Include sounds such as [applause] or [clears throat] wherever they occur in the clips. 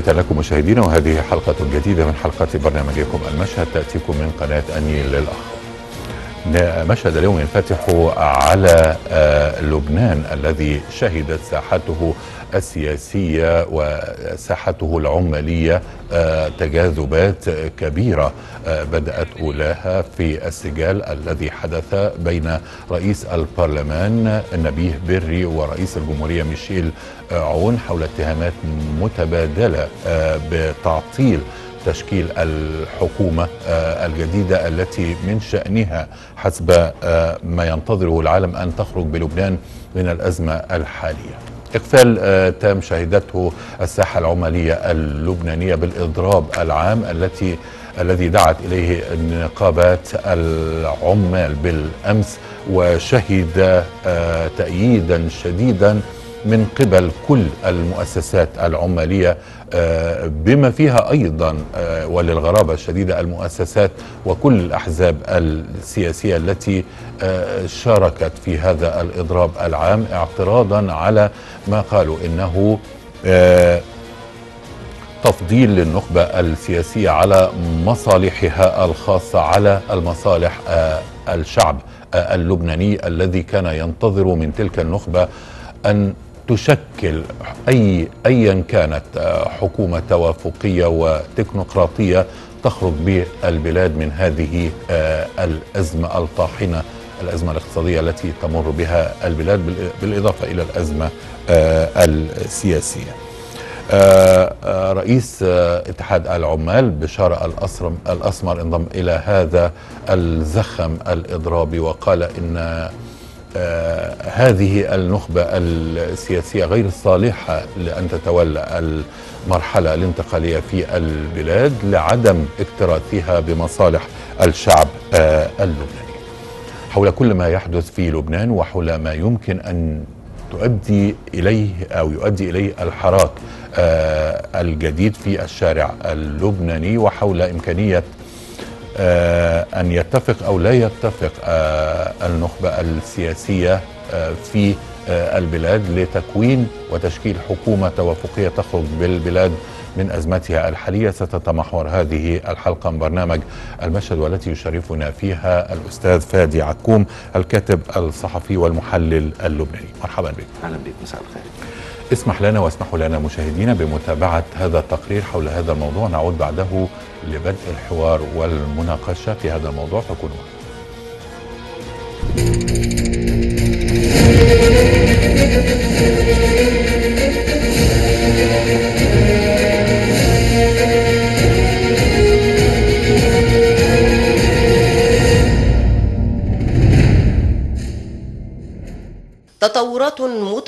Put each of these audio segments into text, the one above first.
تحية لكم مشاهدينا وهذه حلقة جديدة من حلقات برنامجكم المشهد. تأتيكم من قناة النيل للأخبار. مشهد اليوم ينفتح على لبنان الذي شهدت ساحته السياسية وساحته العمالية تجاذبات كبيرة بدأت أولاها في السجال الذي حدث بين رئيس البرلمان نبيه بري ورئيس الجمهورية ميشيل عون حول اتهامات متبادلة بتعطيل تشكيل الحكومة الجديدة التي من شأنها حسب ما ينتظره العالم أن تخرج بلبنان من الأزمة الحالية. إقفال تام شهدته الساحة العمالية اللبنانية بالإضراب العام التي الذي دعت إليه نقابات العمال بالأمس وشهد تأييدا شديدا من قبل كل المؤسسات العمالية بما فيها أيضا وللغرابة الشديدة المؤسسات وكل الأحزاب السياسية التي شاركت في هذا الإضراب العام اعتراضا على ما قالوا إنه تفضيل للنخبة السياسية على مصالحها الخاصة على المصالح الشعب اللبناني الذي كان ينتظر من تلك النخبة أن تشكل أي ايا كانت حكومة توافقية وتكنوقراطية تخرج بالبلاد من هذه الأزمة الطاحنة الأزمة الاقتصادية التي تمر بها البلاد بالإضافة إلى الأزمة السياسية. رئيس اتحاد العمال بشارة الأسمر انضم إلى هذا الزخم الإضرابي وقال آه هذه النخبة السياسية غير الصالحة لأن تتولى المرحلة الانتقالية في البلاد لعدم اكتراثها بمصالح الشعب آه اللبناني. حول كل ما يحدث في لبنان وحول ما يمكن أن تؤدي إليه أو يؤدي إليه الحراك آه الجديد في الشارع اللبناني وحول إمكانية أن يتفق أو لا يتفق النخبة السياسية في البلاد لتكوين وتشكيل حكومة توافقية تخرج بالبلاد من أزمتها الحالية. ستتمحور هذه الحلقة من برنامج المشهد والتي يشرفنا فيها الأستاذ فادي عكوم الكاتب الصحفي والمحلل اللبناني. مرحبا بك. أهلا بك. مساء الخير. اسمح لنا واسمحوا لنا مشاهدينا بمتابعة هذا التقرير حول هذا الموضوع. نعود بعده لبدء الحوار والمناقشة في هذا الموضوع فكونوا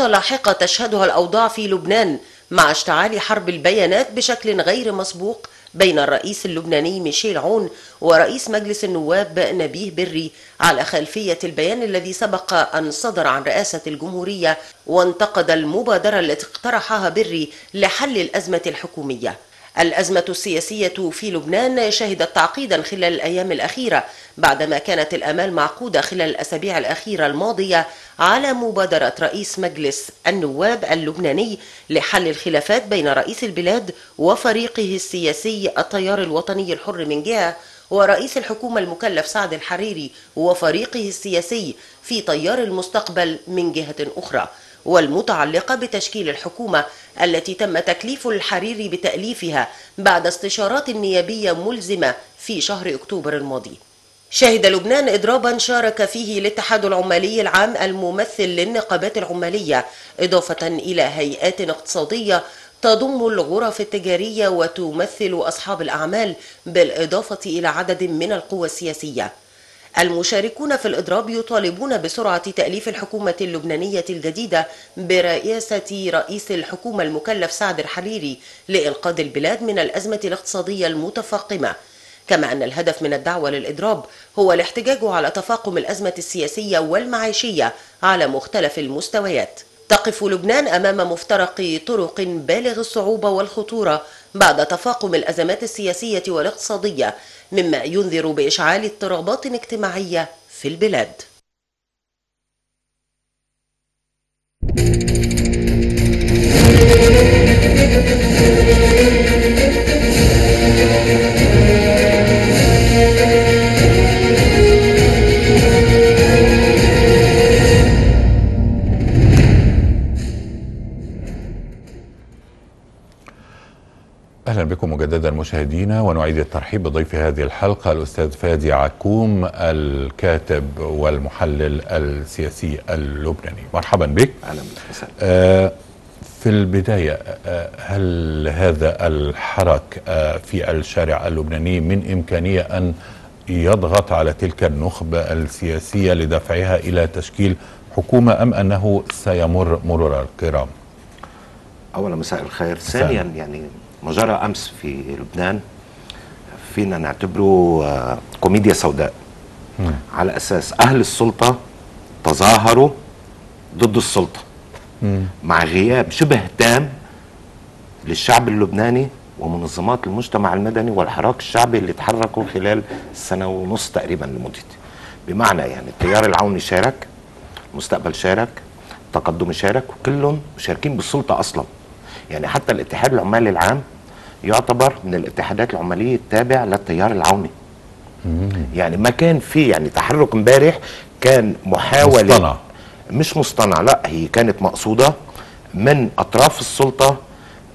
تطورات متلاحقة تشهدها الأوضاع في لبنان مع اشتعال حرب البيانات بشكل غير مسبوق بين الرئيس اللبناني ميشيل عون ورئيس مجلس النواب نبيه بري على خلفية البيان الذي سبق أن صدر عن رئاسة الجمهورية وانتقد المبادرة التي اقترحها بري لحل الأزمة الحكومية. الأزمة السياسية في لبنان شهدت تعقيدا خلال الأيام الأخيرة بعدما كانت الآمال معقودة خلال الأسابيع الأخيرة الماضية على مبادرة رئيس مجلس النواب اللبناني لحل الخلافات بين رئيس البلاد وفريقه السياسي التيار الوطني الحر من جهة ورئيس الحكومة المكلف سعد الحريري وفريقه السياسي في تيار المستقبل من جهة أخرى. والمتعلقة بتشكيل الحكومة التي تم تكليف الحريري بتأليفها بعد استشارات نيابية ملزمة في شهر أكتوبر الماضي. شهد لبنان إضرابا شارك فيه الاتحاد العمالي العام الممثل للنقابات العمالية إضافة إلى هيئات اقتصادية تضم الغرف التجارية وتمثل أصحاب الأعمال بالإضافة إلى عدد من القوى السياسية. المشاركون في الإضراب يطالبون بسرعة تأليف الحكومة اللبنانية الجديدة برئاسة رئيس الحكومة المكلف سعد الحريري لإنقاذ البلاد من الأزمة الاقتصادية المتفاقمة. كما أن الهدف من الدعوة للإضراب هو الاحتجاج على تفاقم الأزمة السياسية والمعيشية على مختلف المستويات. تقف لبنان أمام مفترق طرق بالغ الصعوبة والخطورة بعد تفاقم الأزمات السياسية والاقتصادية مما ينذر بإشعال اضطرابات اجتماعية في البلاد. بكم مجددا مشاهدينا ونعيد الترحيب بضيف هذه الحلقة الأستاذ فادي عكوم الكاتب والمحلل السياسي اللبناني. مرحبا بك. أهلا بك وسهلا. آه، في البداية آه، هل هذا الحرك آه، في الشارع اللبناني من إمكانية أن يضغط على تلك النخبة السياسية لدفعها إلى تشكيل حكومة أم أنه سيمر مرور الكرام؟ اولا مساء الخير. ثانيا يعني ما جرى أمس في لبنان فينا نعتبره آه، كوميديا سوداء. على أساس أهل السلطة تظاهروا ضد السلطة. مع غياب شبه تام للشعب اللبناني ومنظمات المجتمع المدني والحراك الشعبي اللي تحركوا خلال سنة ونص تقريبا لمدته بمعنى يعني التيار العوني شارك المستقبل شارك التقدم شارك وكلهم مشاركين بالسلطة أصلا. يعني حتى الاتحاد العمالي العام يعتبر من الاتحادات العمالية التابع للتيار العوني. يعني ما كان في يعني تحرك امبارح كان محاولة مصطنع. مش مصطنع لا هي كانت مقصودة من أطراف السلطة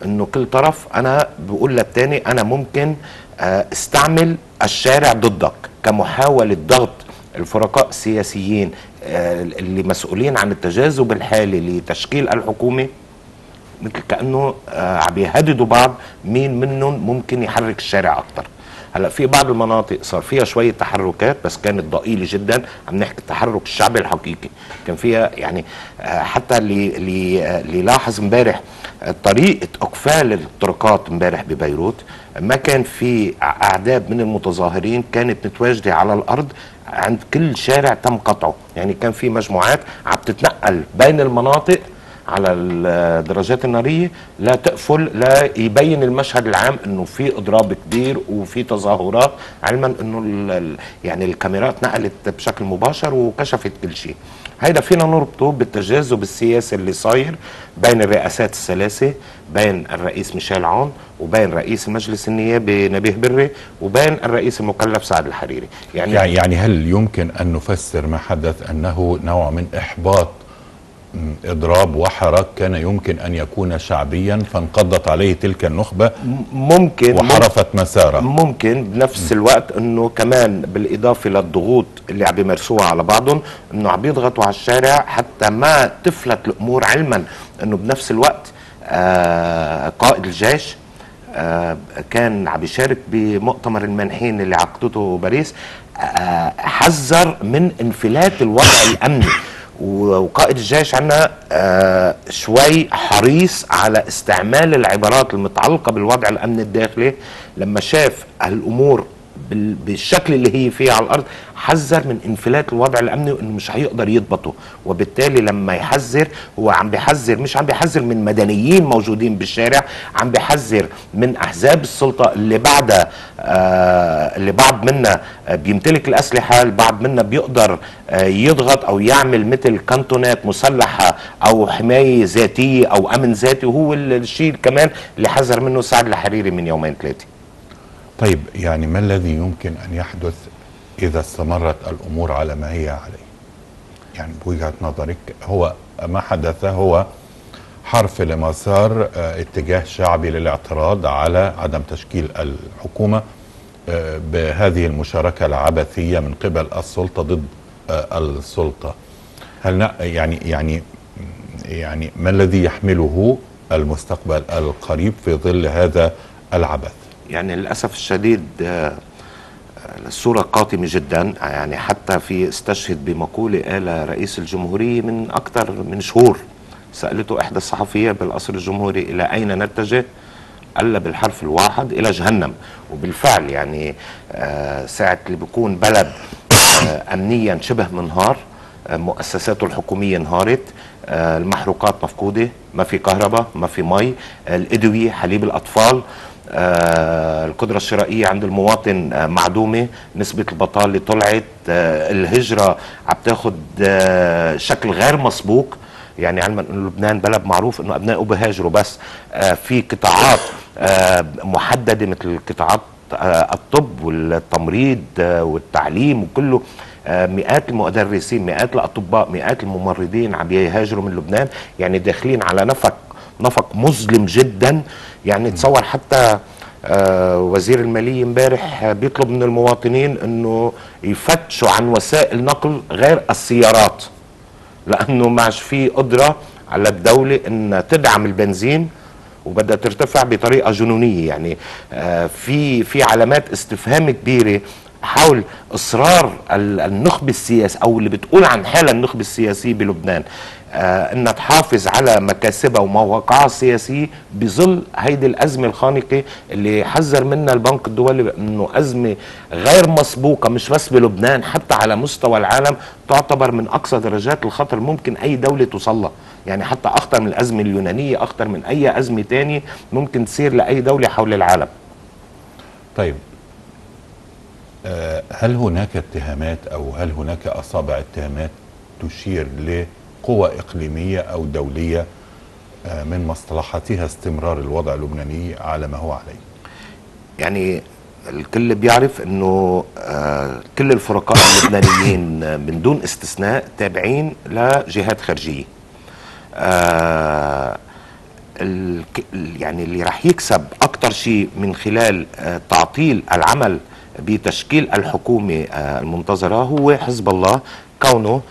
إنه كل طرف أنا بقول للتاني أنا ممكن آه، أستعمل الشارع ضدك كمحاولة ضغط الفرقاء السياسيين آه، اللي مسؤولين عن التجاذب الحالي لتشكيل الحكومة. كأنه آه، عم يهددوا بعض مين منهم ممكن يحرك الشارع أكثر هلأ في بعض المناطق صار فيها شوية تحركات بس كانت ضئيلة جدا. عم نحكي التحرك الشعبي الحقيقي. كان فيها يعني آه، حتى اللي اللي آه، اللي لاحظ امبارح طريقة إقفال الطرقات امبارح ببيروت. ما كان في أعداد من المتظاهرين كانت متواجدة على الأرض عند كل شارع تم قطعه. يعني كان في مجموعات عم تتنقل بين المناطق على الدراجات النارية لا تقفل لا يبين المشهد العام إنه في إضراب كبير وفي تظاهرات علما إنه يعني الكاميرات نقلت بشكل مباشر وكشفت كل شيء. هيدا فينا نربطه بالتجاذب السياسي اللي صاير بين الرئاسات الثلاثة بين الرئيس ميشيل عون وبين رئيس المجلس النيابي نبيه بري وبين الرئيس المكلف سعد الحريري. يعني, يعني يعني هل يمكن أن نفسر ما حدث أنه نوع من إحباط م، إضراب وحراك كان يمكن أن يكون شعبيا فانقضت عليه تلك النخبة ممكن وحرفت مساره. ممكن بنفس الوقت إنه كمان بالإضافة للضغوط اللي عم بيمارسوها على بعضهم إنه عم بيضغطوا على الشارع حتى ما تفلت الأمور علما. إنه بنفس الوقت آه قائد الجيش آه كان عم يشارك بمؤتمر المنحين اللي عقدته باريس آه حذر من انفلات الوضع الأمني. وقائد الجيش عندنا آه شوي حريص على استعمال العبارات المتعلقة بالوضع الأمني الداخلي. لما شاف الأمور بالشكل اللي هي فيه على الأرض حذر من انفلات الوضع الأمني وإنه مش هيقدر يضبطه. وبالتالي لما يحذر هو عم بيحذر مش عم بيحذر من مدنيين موجودين بالشارع عم بيحذر من أحزاب السلطة اللي بعدها آه اللي بعض منا بيمتلك الأسلحة البعض منا بيقدر آه يضغط أو يعمل مثل كانتونات مسلحة أو حماية ذاتية أو أمن ذاتي وهو الشيء كمان اللي حذر منه سعد الحريري من يومين ثلاثة. طيب يعني ما الذي يمكن أن يحدث إذا استمرت الأمور على ما هي عليه؟ يعني بوجهة نظرك هو ما حدث هو حرف لمسار آه، اتجاه شعبي للاعتراض على عدم تشكيل الحكومة آه، بهذه المشاركة العبثية من قبل السلطة ضد آه، السلطة. هل يعني يعني يعني ما الذي يحمله المستقبل القريب في ظل هذا العبث؟ يعني للأسف الشديد آه، الصورة قاتمة جدا. يعني حتى في استشهد بمقولة قالها رئيس الجمهورية من أكثر من شهور سألته إحدى الصحفيات بالقصر الجمهوري إلى أين نتجه؟ قال بالحرف الواحد إلى جهنم. وبالفعل يعني آه، ساعة اللي بيكون بلد آه، امنيا شبه منهار مؤسساته الحكومية انهارت المحروقات مفقودة ما في كهرباء ما في مي الإدوية حليب الأطفال. آه، القدرة الشرائية عند المواطن آه، معدومة. نسبة البطالة طلعت آه، الهجرة عم تاخد آه، شكل غير مسبوق. يعني علما أنه لبنان بلد معروف أنه أبنائه بهاجروا بس آه، في قطاعات آه، محددة مثل قطاعات آه، الطب والتمريض آه، والتعليم وكله. آه، مئات المدرسين مئات الأطباء مئات الممرضين عم يهاجروا من لبنان. يعني داخلين على نفق نفق مظلم جدا. يعني تصور حتى آه، وزير المالية امبارح بيطلب من المواطنين إنه يفتشوا عن وسائل نقل غير السيارات لأنه ما عادش في قدرة على الدولة إن تدعم البنزين وبدها ترتفع بطريقة جنونية. يعني آه، في في علامات استفهام كبيرة حول إصرار ال- النخبة السياسيه أو اللي بتقول عن حالها النخبة السياسية بلبنان. آه انها تحافظ على مكاسبها ومواقعها السياسية بظل هيدي الأزمة الخانقة اللي حذر منها البنك الدولي انه أزمة غير مسبوقة مش بس بلبنان حتى على مستوى العالم تعتبر من أقصى درجات الخطر ممكن أي دولة توصل لها يعني حتى أخطر من الأزمة اليونانية أخطر من أي أزمة تانية ممكن تصير لأي دولة حول العالم. طيب آه، هل هناك اتهامات أو هل هناك أصابع اتهامات تشير لقوى إقليمية أو دولية آه، من مصلحتها استمرار الوضع اللبناني على ما هو عليه؟ يعني الكل بيعرف إنه آه كل الفرقاء اللبنانيين آه، من دون استثناء تابعين لجهات خارجية يعني اللي راح يكسب أكتر شيء من خلال تعطيل العمل بتشكيل الحكومة المنتظرة هو حزب الله كونه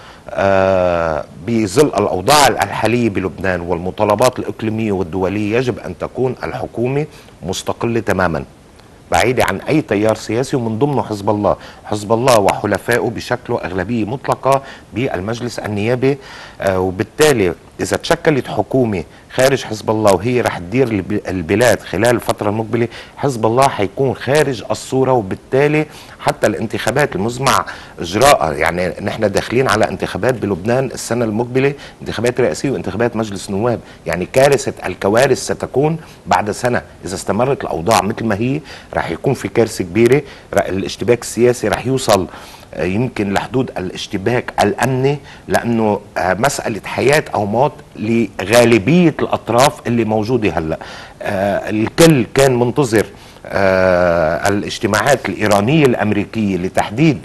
بظل الأوضاع الحالية بلبنان والمطالبات الإقليمية والدولية يجب أن تكون الحكومة مستقلة تماما بعيدة عن أي تيار سياسي ومن ضمنه حزب الله. حزب الله وحلفائه بشكلوا أغلبية مطلقة بالمجلس النيابي آه وبالتالي إذا تشكلت حكومة خارج حزب الله وهي رح تدير الب- البلاد خلال الفترة المقبلة حزب الله حيكون خارج الصورة وبالتالي حتى الانتخابات المزمع إجراءها يعني نحن داخلين على انتخابات بلبنان السنة المقبلة انتخابات رئاسية وانتخابات مجلس نواب يعني كارثة الكوارث ستكون بعد سنة. إذا استمرت الأوضاع مثل ما هي رح يكون في كارثة كبيرة رح- الاشتباك السياسي رح يوصل يمكن لحدود الاشتباك الامني لأنه آه، مساله حياه أو موت لغالبيه الاطراف اللي موجوده هلا. آه، الكل كان منتظر آه، الاجتماعات الإيرانية الأمريكية لتحديد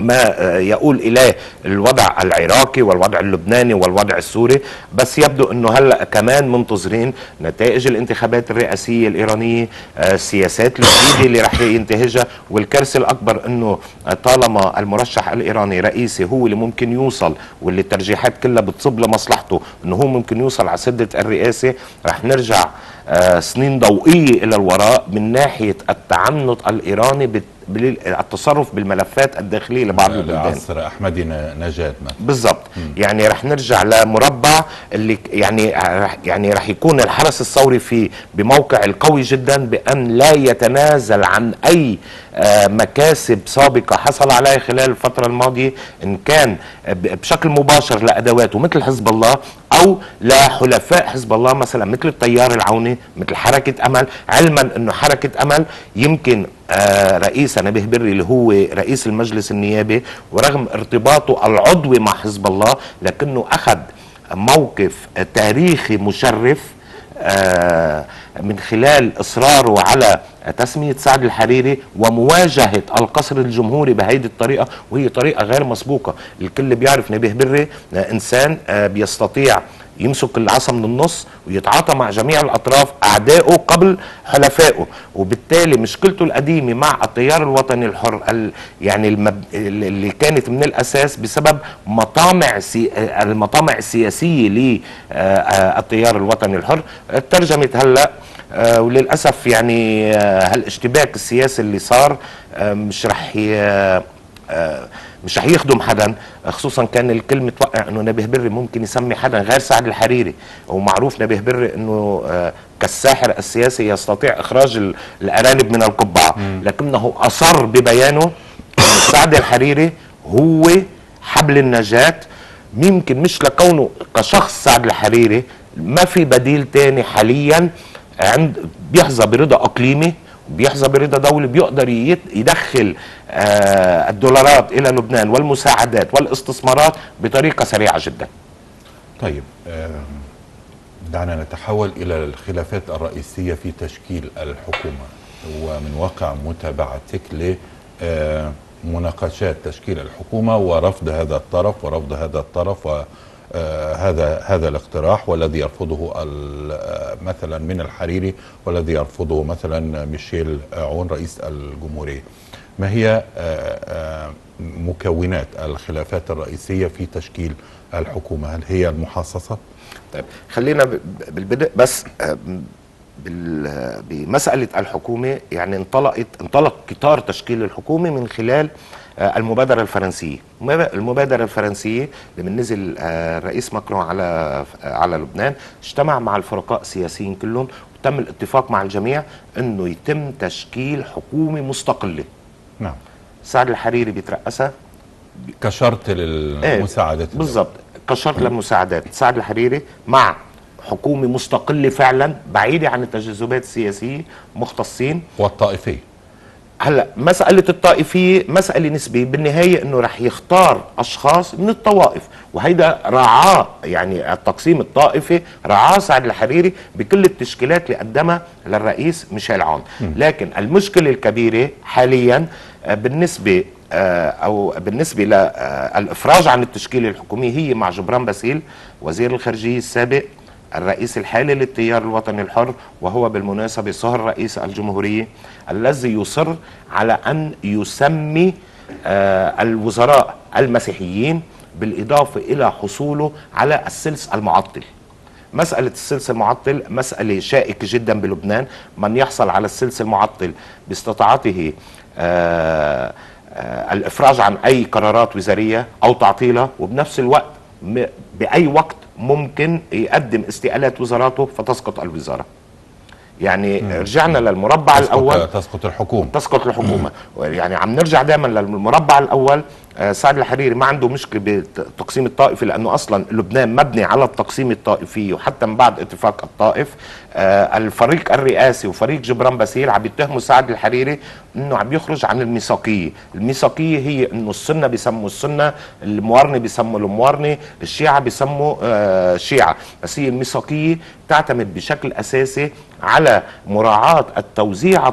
ما آه، يقول إليه الوضع العراقي والوضع اللبناني والوضع السوري بس يبدو إنه هلأ كمان منتظرين نتائج الانتخابات الرئاسية الإيرانية آه، السياسات الجديدة اللي رح ينتهجها والكارثة الأكبر إنه طالما المرشح الإيراني رئيسي هو اللي ممكن يوصل واللي الترجيحات كلها بتصب لمصلحته إنه هو ممكن يوصل على سدة الرئاسة رح نرجع آه، سنين ضوئية إلى الوراء من ناحية التعنت الإيراني بت- بالتصرف بالملفات الداخلية لبعض البلدان. لعصر أحمدي نجاد مثلا. بالضبط. يعني رح نرجع لمربع اللي يعني رح يعني رح يكون الحرس الثوري فيه بموقع القوي جدا بأن لا يتنازل عن أي آه، مكاسب سابقة حصل عليها خلال الفترة الماضية إن كان بشكل مباشر لأدواته مثل حزب الله أو لحلفاء حزب الله مثلا مثل التيار العوني مثل حركة أمل. علما إنه حركة أمل يمكن آه، رئيسها نبيه بري اللي هو رئيس المجلس النيابي ورغم ارتباطه العضوي مع حزب الله لكنه أخذ موقف تاريخي مشرف آه، من خلال إصراره على تسمية سعد الحريري ومواجهة القصر الجمهوري بهيدي الطريقة وهي طريقة غير مسبوقة. الكل بيعرف نبيه بري آه، إنسان آه، بيستطيع يمسك العصا من النص ويتعاطى مع جميع الأطراف أعدائه قبل حلفائه. وبالتالي مشكلته القديمة مع التيار الوطني الحر ال يعني المب... اللي كانت من الأساس بسبب مطامع سي... المطامع السياسية للتيار الوطني الحر. ترجمت هلأ آه، وللأسف يعني آه، هالاشتباك السياسي اللي صار آه، مش رح ي... مش رح يخدم حدا خصوصا كان الكل متوقع إنه نبيه بري ممكن يسمي حدا غير سعد الحريري ومعروف نبيه بري إنه آه، كالساحر السياسي يستطيع إخراج ال- الأرانب من القبعة. لكنه أصر ببيانه إنه سعد الحريري هو حبل النجاة. يمكن مش لكونه كشخص سعد الحريري ما في بديل تاني حاليا عند بيحظى برضا إقليمي بيحظى برضا دولي بيقدر يدخل الدولارات إلى لبنان والمساعدات والاستثمارات بطريقة سريعة جدا. طيب دعنا نتحول إلى الخلافات الرئيسية في تشكيل الحكومة. ومن واقع متابعتك لمناقشات تشكيل الحكومة ورفض هذا الطرف ورفض هذا الطرف آه، هذا هذا الاقتراح والذي يرفضه آه، مثلا من الحريري والذي يرفضه مثلا ميشيل عون رئيس الجمهورية. ما هي آه، آه، مكونات الخلافات الرئيسية في تشكيل الحكومة؟ هل هي المحاصصة؟ طيب خلينا بالبدء بس آه، بمسألة الحكومة يعني انطلقت انطلق قطار تشكيل الحكومة من خلال المبادرة الفرنسية. المب- المبادرة الفرنسية لما نزل الرئيس ماكرون على على لبنان اجتمع مع الفرقاء السياسيين كلهم وتم الاتفاق مع الجميع إنه يتم تشكيل حكومة مستقلة. نعم. سعد الحريري بيترأسها كشرط إيه، للمساعدة بالضبط. كشرط للمساعدات. سعد الحريري مع حكومة مستقلة فعلا بعيدة عن التجاذبات السياسية مختصين. والطائفية هلأ مسألة الطائفية مسألة نسبية. بالنهاية إنه رح يختار أشخاص من الطوائف. وهيدا رعاه يعني التقسيم الطائفي رعاه سعد الحريري بكل التشكيلات اللي قدمها للرئيس ميشيل عون. لكن المشكلة الكبيرة حاليا آه، بالنسبة آه، أو بالنسبة للافراج عن التشكيلة الحكومية هي مع جبران باسيل وزير الخارجية السابق الرئيس الحالي للتيار الوطني الحر وهو بالمناسبة صهر رئيس الجمهورية الذي يصر على أن يسمي آه، الوزراء المسيحيين بالإضافة إلى حصوله على السلس المعطل. مسألة السلس المعطل مسألة شائكة جدا بلبنان من يحصل على السلس المعطل باستطاعته آه، آه، الإفراج عن أي قرارات وزارية أو تعطيلها وبنفس الوقت بأي وقت ممكن يقدم استقالات وزاراته فتسقط الوزارة. يعني رجعنا للمربع تسقط, تسقط الحكومة. تسقط الحكومة. يعني عم نرجع دائما للمربع الأول. سعد الحريري ما عنده مشكلة بالتقسيم الطائفي لأنه أصلا لبنان مبني على التقسيم الطائفي وحتى من بعد اتفاق الطائف. آه، الفريق الرئاسي وفريق جبران باسيل عم يتهموا سعد الحريري إنه عم يخرج عن الميثاقية، الميثاقية هي إنه السنة بيسموا السنة، الموارنة بيسموا الموارنة، الشيعة بيسموا آه، شيعة، بس هي الميثاقية تعتمد بشكل أساسي على مراعاة التوزيع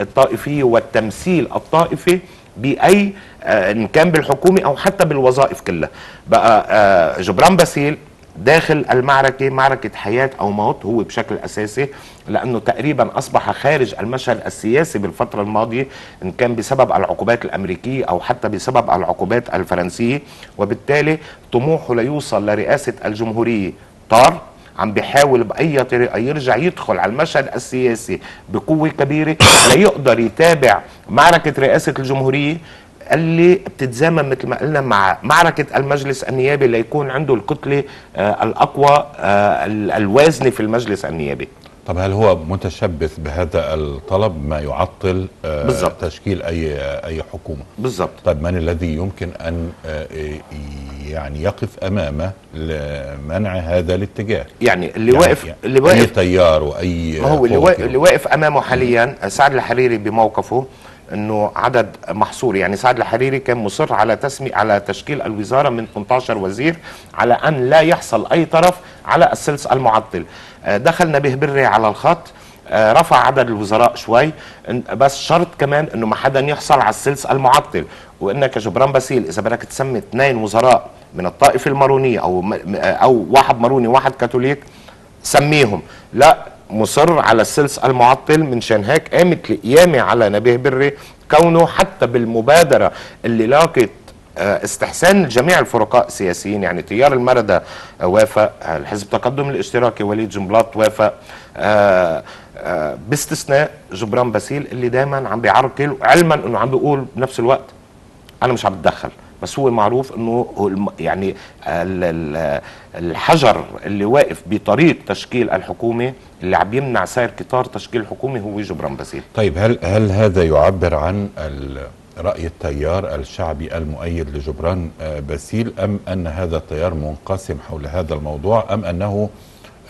الطائفي والتمثيل الطائفي بأي آه، إن كان بالحكومة أو حتى بالوظائف كلها. بقى آه، جبران باسيل داخل المعركة معركة حياة أو موت هو بشكل أساسي لأنه تقريبا أصبح خارج المشهد السياسي بالفترة الماضية إن كان بسبب العقوبات الأمريكية أو حتى بسبب العقوبات الفرنسية. وبالتالي طموحه ليوصل لرئاسة الجمهورية طار. عم بيحاول بأي طريقة يرجع يدخل على المشهد السياسي بقوة كبيرة ليقدر يتابع معركة رئاسة الجمهورية اللي بتتزامن مثل ما قلنا مع معركة المجلس النيابي ليكون عنده الكتلة آه الأقوى آه ال- الوازنة في المجلس النيابي. طب هل هو متشبث بهذا الطلب ما يعطل آه، بالضبط. تشكيل أي أي حكومة بالضبط طيب من الذي يمكن أن آه، يعني يقف أمامه لمنع هذا الاتجاه يعني اللي يعني واقف يعني اللي واقف تيار وأي ما هو. اللي واقف أمامه حاليا سعد الحريري بموقفه إنه عدد محصور يعني سعد الحريري كان مصر على تسمي على تشكيل الوزارة من 18 وزير على أن لا يحصل أي طرف على الثلث المعطل. آه، دخل نبيه بري على الخط. آه، رفع عدد الوزراء شوي. بس شرط كمان إنه ما حدا يحصل على الثلث المعطل. وإنك جبران باسيل إذا بدك تسمي اثنين وزراء من الطائفة المارونية أو أو واحد ماروني واحد كاثوليك سميهم. لا مصر على الثلث المعطل من شان هيك قامت القيامة على نبيه بري كونه حتى بالمبادرة اللي لاقت آه، استحسان جميع الفرقاء السياسيين يعني تيار المردة آه، وافق آه، الحزب التقدمي الاشتراكي وليد جنبلاط وافق باستثناء جبران باسيل اللي دائما عم بيعرقل علما إنه عم بيقول بنفس الوقت أنا مش عم بتدخل. بس هو معروف إنه يعني ال- ال- الحجر اللي واقف بطريق تشكيل الحكومة اللي عم يمنع سير قطار تشكيل الحكومة هو جبران باسيل. طيب هل هل هذا يعبر عن رأي التيار الشعبي المؤيد لجبران آه، باسيل أم أن هذا التيار منقسم حول هذا الموضوع أم أنه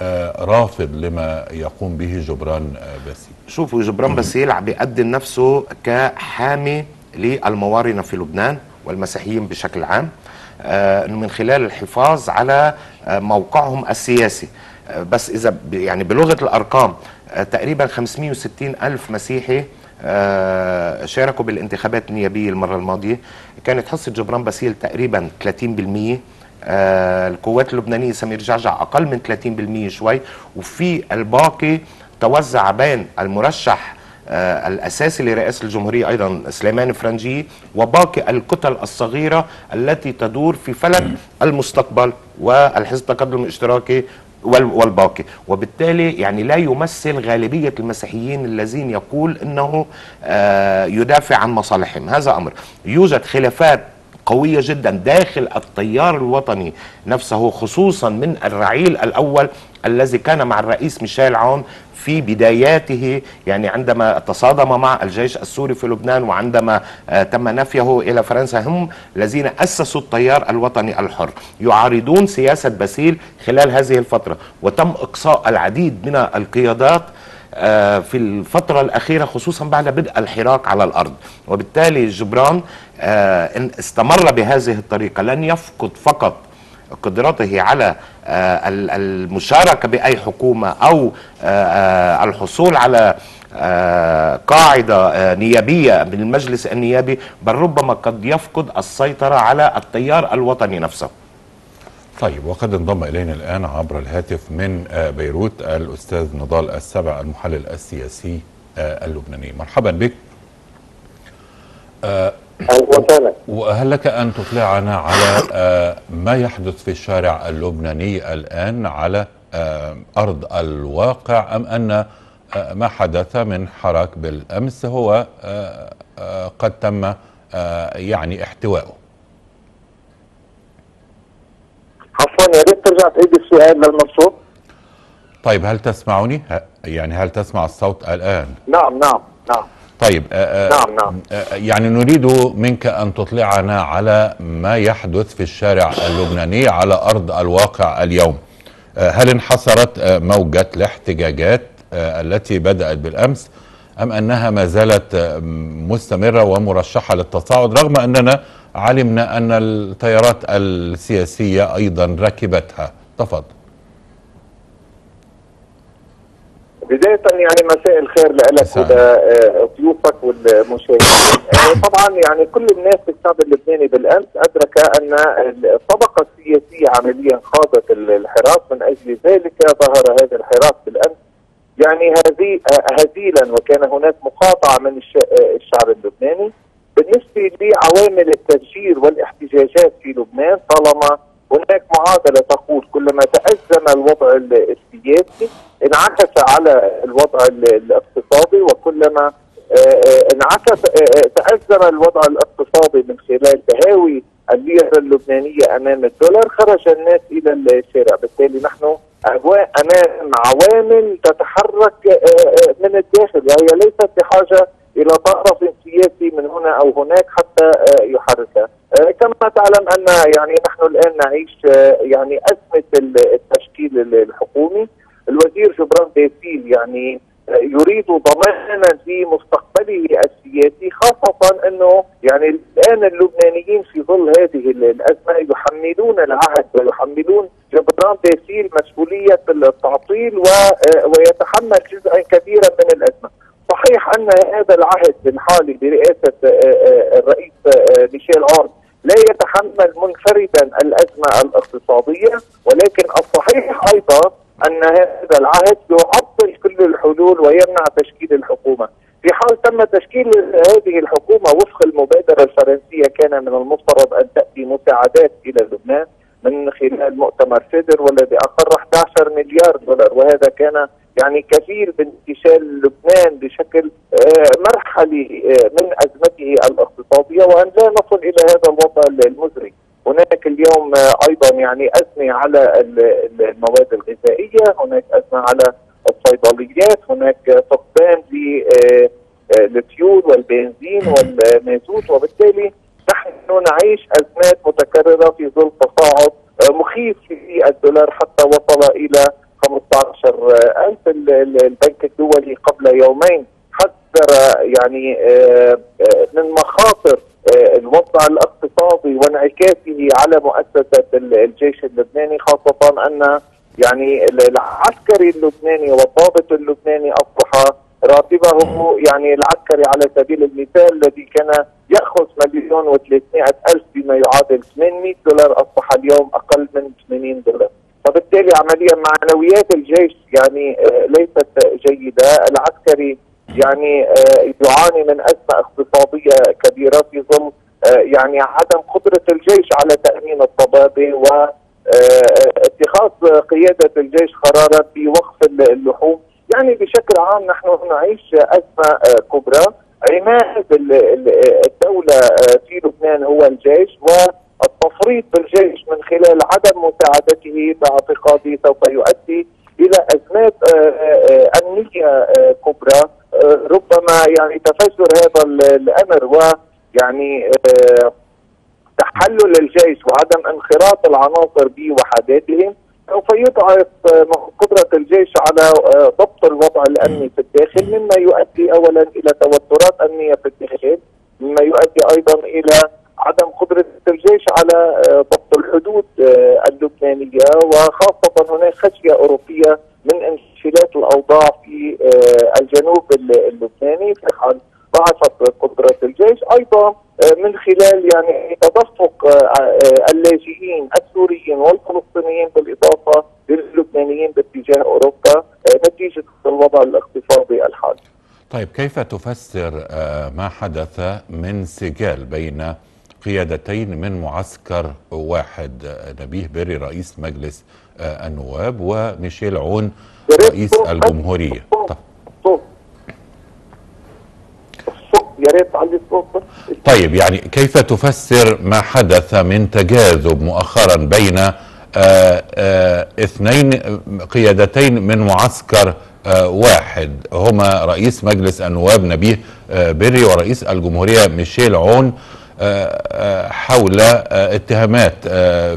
آه، رافض لما يقوم به جبران آه، باسيل؟ شوفوا جبران باسيل عم بيقدم نفسه كحامي للموارنة في لبنان. والمسيحيين بشكل عام آه، إنه من خلال الحفاظ على آه، موقعهم السياسي. آه، بس إذا يعني بلغة الأرقام تقريبا 560 ألف مسيحي شاركوا بالانتخابات النيابية المرة الماضية. كانت حصة جبران باسيل تقريبا 30% آه القوات اللبنانية سمير جعجع أقل من 30% شوي. وفي الباقي توزع بين المرشح آه الاساسي لرئاسة الجمهورية أيضا سليمان فرنجي وباقي الكتل الصغيرة التي تدور في فلك المستقبل والحزب التقدم الاشتراكي وال- والباقي. وبالتالي يعني لا يمثل غالبية المسيحيين الذين يقول أنه آه، يدافع عن مصالحهم. هذا أمر. يوجد خلافات قوية جدا داخل التيار الوطني نفسه خصوصا من الرعيل الأول الذي كان مع الرئيس ميشيل عون في بداياته يعني عندما تصادم مع الجيش السوري في لبنان وعندما آه، تم نفيه إلى فرنسا هم الذين أسسوا التيار الوطني الحر يعارضون سياسة باسيل خلال هذه الفترة. وتم إقصاء العديد من القيادات آه، في الفترة الأخيرة خصوصا بعد بدء الحراك على الأرض. وبالتالي جبران آه، إن استمر بهذه الطريقة لن يفقد فقط قدرته على آه، ال- المشاركة بأي حكومة أو آه، آه، الحصول على قاعدة نيابية من المجلس النيابي بل ربما قد يفقد السيطرة على التيار الوطني نفسه. طيب وقد انضم إلينا الآن عبر الهاتف من بيروت الأستاذ نضال السبع المحلل السياسي اللبناني. مرحبا بك. وسهلا وهل لك أن تطلعنا على آه، ما يحدث في الشارع اللبناني الآن على آه، أرض الواقع أم أن آه، ما حدث من حراك بالأمس هو قد تم يعني احتوائه؟ عفوا يا ريت ترجع تعيد السؤال للمبسوط طيب هل تسمعني؟ يعني هل تسمع الصوت الآن؟ نعم نعم نعم. طيب آه، آه، نعم، نعم. آه، يعني نريد منك أن تطلعنا على ما يحدث في الشارع اللبناني على أرض الواقع اليوم. هل انحصرت موجة الاحتجاجات التي بدأت بالأمس أم أنها ما زالت مستمرة ومرشحة للتصاعد رغم أننا علمنا أن التيارات السياسية أيضا ركبتها؟ تفضل. بداية يعني مساء الخير لك. ولضيوفك والمشاهدين. [laughs] طبعا يعني كل الناس في الشعب اللبناني بالأمس. أدرك أن الطبقة السياسية عمليا خاضت الحراك من أجل ذلك ظهر هذا الحراك بالأمس. يعني هذه هزيلا وكان هناك مقاطعة من الش- الشعب اللبناني بالنسبة لعوامل التفجير والاحتجاجات في لبنان. طالما هناك معادلة تقول كلما تأزم الوضع ال- السياسي انعكس على الوضع ال- الاقتصادي وكلما آه، آه، انعكس آه، تأزم الوضع الاقتصادي من خلال تهاوي الليرة اللبنانية أمام الدولار خرج الناس إلى الشارع. بالتالي نحن أمام عوامل تتحرك من الداخل. وهي ليست بحاجة إلى طرف سياسي من هنا أو هناك حتى يحركها. كما تعلم أن يعني نحن الآن نعيش يعني ال- التشكيل ال- الحكومي. الوزير جبران باسيل يعني آه، يريد ضمانا لمستقبله السياسي خاصة أنه يعني الآن اللبنانيين في ظل هذه ال- الأزمة يحملون العهد ويحملون جبران باسيل مسؤولية التعطيل آه، ويتحمل جزءا كبيرا من الأزمة. صحيح أن هذا العهد الحالي برئاسة آه، الرئيس ميشيل عون لا يتحمل منفردا الأزمة الاقتصادية ولكن الصحيح أيضا أن هذا العهد يعطل كل الحلول ويمنع تشكيل الحكومة. في حال تم تشكيل هذه الحكومة وفق المبادرة الفرنسية كان من المفترض أن تأتي مساعدات إلى لبنان من خلال مؤتمر فيدر والذي أقر 11 مليار دولار وهذا كان يعني كفيل بانتشال لبنان بشكل آه، مرحلي آه، من أزمته الاقتصادية وأن لا نصل إلى هذا الوضع المزري. هناك اليوم آه، أيضا يعني أزمة على ال- ال- المواد الغذائية، هناك أزمة على الصيدليات، هناك فقدان للفيول والبنزين والمازوت وبالتالي نحن نعيش أزمات متكررة في ظل تصاعد آه، مخيف في الدولار حتى وصل إلى 15 ألف. ال- ال- البنك الدولي قبل يومين حذر يعني آه، آه، من مخاطر آه، الوضع الاقتصادي وانعكاسه على مؤسسة ال- الجيش اللبناني خاصة أن يعني ال- العسكري اللبناني والضابط اللبناني أصبح راتبه يعني العسكري على سبيل المثال الذي كان يأخذ مليون و300 ألف بما يعادل 800 دولار أصبح اليوم أقل من 80 دولار. فبالتالي عمليا معنويات الجيش يعني آه، ليست جيدة. العسكري يعني آه، يعاني من أزمة اقتصادية كبيرة في ظل يعني عدم قدرة الجيش على تأمين الطبابة و اتخاذ قيادة الجيش قرارات بوقف اللحوم. يعني بشكل عام نحن نعيش أزمة كبرى. عماد الدولة في لبنان هو الجيش والتفريط بالجيش من خلال عدم مساعدته باعتقادي سوف يؤدي إلى أزمات أمنية كبرى. ربما يعني تفجر هذا الأمر ويعني تحلل الجيش وعدم انخراط العناصر بوحداتهم سوف يضعف قدرة الجيش على ضبط الوضع الأمني في الداخل مما يؤدي أولا إلى توترات أمنية في الداخل مما يؤدي أيضا إلى عدم قدرة الجيش على ضبط الحدود اللبنانية وخاصة هناك خشية أوروبية من انفلات الأوضاع في الجنوب اللبناني في حال ضعفت قدرة الجيش أيضا آه، من خلال يعني تدفق آه، آه، اللاجئين السوريين والفلسطينيين بالإضافة للبنانيين باتجاه أوروبا نتيجة الوضع الاقتصادي الحالي طيب كيف تفسر ما حدث من سجال بين قيادتين من معسكر واحد نبيه بري رئيس مجلس النواب وميشيل عون رئيس الجمهورية طب. يا ريت تعلي الصوت طيب يعني كيف تفسر ما حدث من تجاذب مؤخرا بين آآ آه، آآ آه، اثنين قيادتين من معسكر آه، واحد؟ هما رئيس مجلس النواب نبيه بري ورئيس الجمهورية ميشيل عون حول اتهامات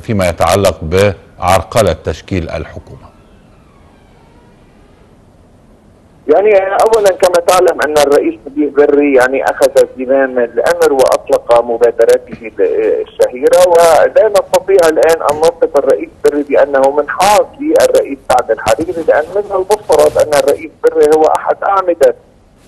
فيما يتعلق بعرقلة تشكيل الحكومة. يعني اولا كما تعلم أن الرئيس نبيه بري يعني أخذ زمام الأمر وأطلق مبادرته الشهيرة ولا نستطيع الآن أن نصف الرئيس بري بأنه منحاز للرئيس سعد الحريري لأن من المفترض أن الرئيس بري هو أحد أعمدة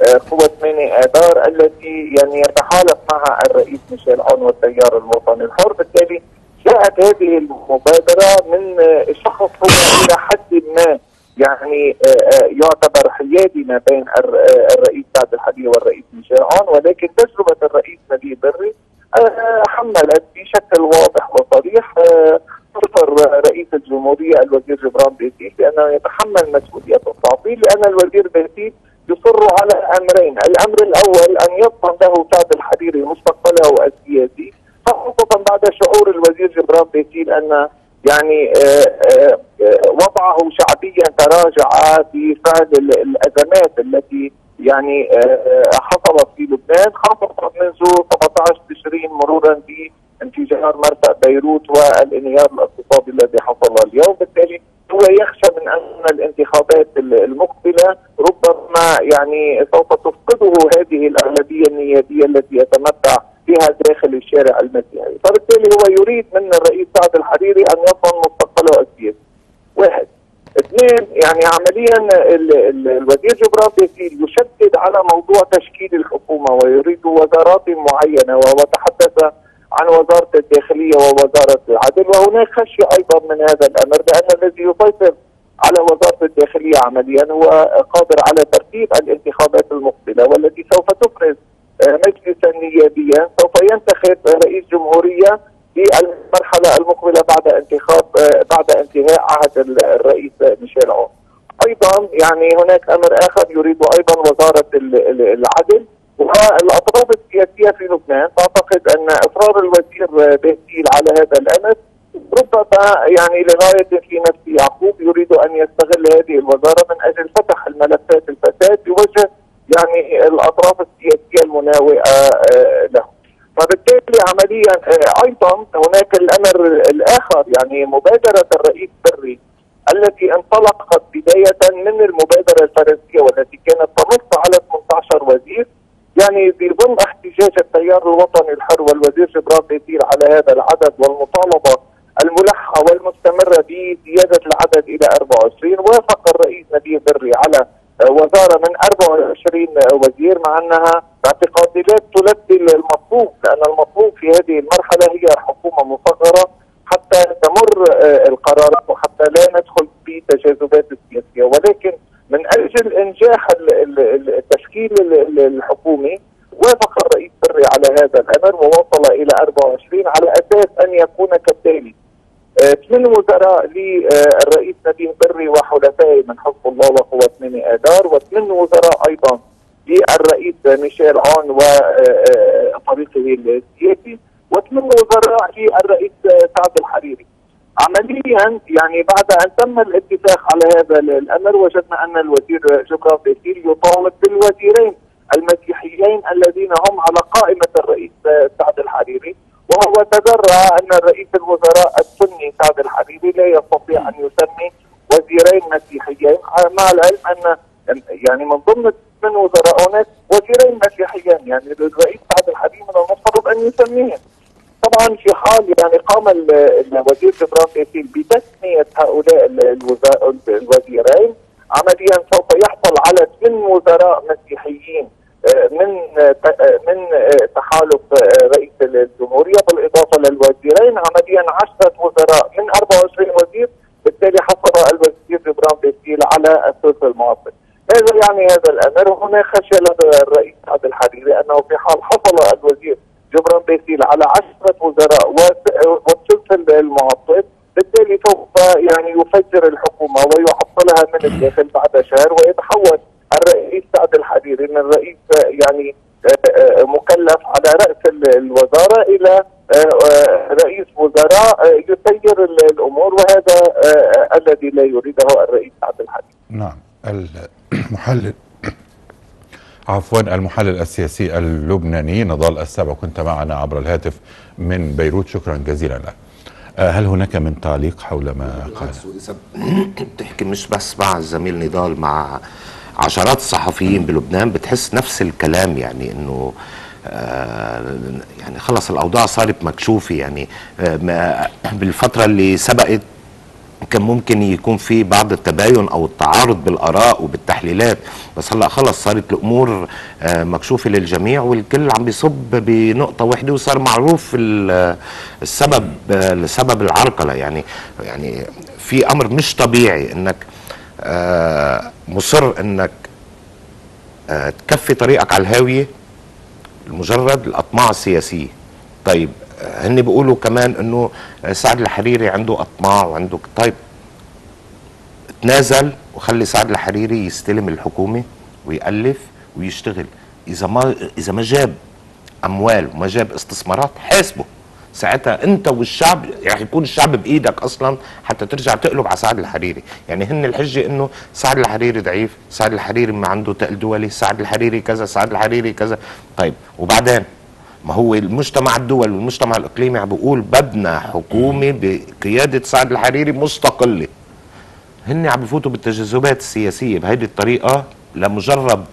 آه، قوة 8 آذار التي يعني يتحالف معها الرئيس ميشيل عون والتيار الوطني الحر. بالتالي جاءت هذه المبادرة من شخص هو إلى حد ما يعني آه، آه، يعتبر حيادي ما بين آه، الرئيس سعد الحديدي والرئيس ميشيل عون ولكن تجربة الرئيس نبيل بري حملت بشكل واضح وصريح صفر رئيس الجمهورية الوزير جبران بيتيل بأنه يتحمل مسؤولية التعطيل لأن الوزير بيتيل يصر على أمرين، الأمر الأول أن يضمن له سعد الحريري مستقبله السياسي خاصة بعد شعور الوزير جبران بيتيل ان يعني آه، آه، آه، وضعه شعبيا تراجع بفعل الأزمات التي يعني حصلت في لبنان خاصة منذ 17 تشرين مرورا بانفجار مرفأ بيروت والانهيار الاقتصادي الذي حصل اليوم. بالتالي هو يخشى من أن الانتخابات المقبلة ربما يعني سوف تفقده هذه الأغلبية النيابية التي يتمتع بها داخل الشارع المسيحي. فبالتالي هو يريد من الرئيس سعد الحريري أن يضمن مستقبله السياسي واحد. اثنين يعني عمليا الوزير جبران يشدد على موضوع تشكيل الحكومة ويريد وزارات معينة وهو تحدث عن وزارة الداخلية ووزارة العدل. وهناك خشيه أيضا من هذا الأمر لأن الذي يسيطر على وزارة الداخلية عمليا هو قادر على ترتيب الانتخابات المقبلة والتي سوف تفرز مجلسا نيابيا سوف ينتخب رئيس جمهورية في المرحلة المقبلة بعد انتخاب بعد انتهاء عهد الرئيس ميشيل عون. أيضا يعني هناك أمر آخر يريد أيضا وزارة العدل والأطراف السياسية في لبنان تعتقد أن إصرار الوزير بهتيل على هذا الأمر ربما يعني لغاية في نفس يعقوب يريد أن يستغل هذه الوزارة من أجل فتح الملفات الفساد بوجه يعني الأطراف السياسية المناوئة آه، له. فبالتالي عمليا آه، أيضا هناك الأمر الآخر يعني مبادرة الرئيس بري التي انطلقت بداية من المبادرة الفرنسية والتي كانت تنص على 18 وزير يعني بضمن احتجاج التيار الوطني الحر والوزير جبران بيطير على هذا العدد والمطالبة الملحة والمستمرة بزيادة العدد إلى 24 وافق الرئيس نبيل بري على وزارة من 24 22 وزير مع أنها باعتقادي لا تلبي المطلوب لأن المطلوب في هذه المرحلة هي حكومة مصغرة حتى تمر آه، القرارات وحتى لا ندخل في تجاذبات السياسيه ولكن من أجل إنجاح ال- ال- ال- التشكيل ال- ال- الحكومي وافق الرئيس بري على هذا الأمر ووصل إلى 24 على أساس أن يكون كالتالي. آه، ثمان وزراء للرئيس نديم بري وحلفائه من حزب الله وقوة من آذار وثمان وزراء أيضا للرئيس ميشيل عون وطريقه السياسي وثمان وزراء للرئيس سعد الحريري. عمليا يعني بعد أن تم الاتفاق على هذا الأمر وجدنا أن الوزير جبران باسيل يطالب بالوزيرين المسيحيين الذين هم على قائمة الرئيس سعد الحريري. وهو تذرع أن رئيس الوزراء السني سعد الحريري لا يستطيع أن يسمي وزيرين مسيحيين. مع العلم أن يعني من ضمن من وزراء هناك وزيرين مسيحيين. يعني الرئيس سعد الحريري من المفترض أن يسميهم. طبعا في حال يعني قام ال- الوزير جبران باسيل بتسمية هؤلاء الوزيرين عمليا سوف يحصل على ثمان وزراء مسيحيين آه، من آه، آه، من آه، تحالف آه، رئيس الجمهورية بالإضافة للوزيرين عمليا 10 وزراء من 24 وزير بالتالي حصل الوزير جبران باسيل على الثلث المعطل ماذا يعني هذا الأمر؟ هناك خشية لدى الرئيس عبد الحريري أنه في حال حصل الوزير جبران باسيل على عشرة وزراء والثلث المعطل بالتالي سوف يعني يفجر الحكومة ويعطلها من الداخل بعد شهر ويتحول الرئيس سعد الحريري من رئيس يعني آه، آه، مكلف على رأس ال- الوزارة إلى آه، آه، رئيس وزراء آه، يسير ال- الأمور وهذا آه، الذي لا يريده الرئيس سعد الحريري نعم المحلل عفوا المحلل السياسي اللبناني نضال السابع كنت معنا عبر الهاتف من بيروت. شكرا جزيلا لك. آه، هل هناك من تعليق حول ما قال بتحكي [coughs] مش بس مع الزميل نضال مع عشرات الصحفيين بلبنان بتحس نفس الكلام يعني إنه آه يعني خلص الأوضاع صارت مكشوفة يعني. آه بالفترة اللي سبقت كان ممكن يكون في بعض التباين أو التعارض بالآراء وبالتحليلات. بس هلا خلص صارت الأمور آه، مكشوفة للجميع والكل عم بيصب بنقطة واحدة وصار معروف ال- السبب آه، لسبب العرقلة. يعني يعني في أمر مش طبيعي إنك آه، مصر إنك تكفي طريقك على الهاوية لمجرد الأطماع السياسية. طيب هن بيقولوا كمان إنه سعد الحريري عنده أطماع وعنده طيب تنازل وخلي سعد الحريري يستلم الحكومة ويألف ويشتغل. إذا ما إذا ما جاب أموال وما جاب استثمارات حاسبه. ساعتها أنت والشعب رح يكون الشعب بإيدك أصلا حتى ترجع تقلب على سعد الحريري. يعني هن الحجة إنه سعد الحريري ضعيف سعد الحريري ما عنده تقل دولي سعد الحريري كذا سعد الحريري كذا. طيب وبعدين؟ ما هو المجتمع الدولي والمجتمع الإقليمي عم بيقول بدنا حكومة بقيادة سعد الحريري مستقلة. هن عم بفوتوا بالتجاذبات السياسية بهيدي الطريقة لمجرد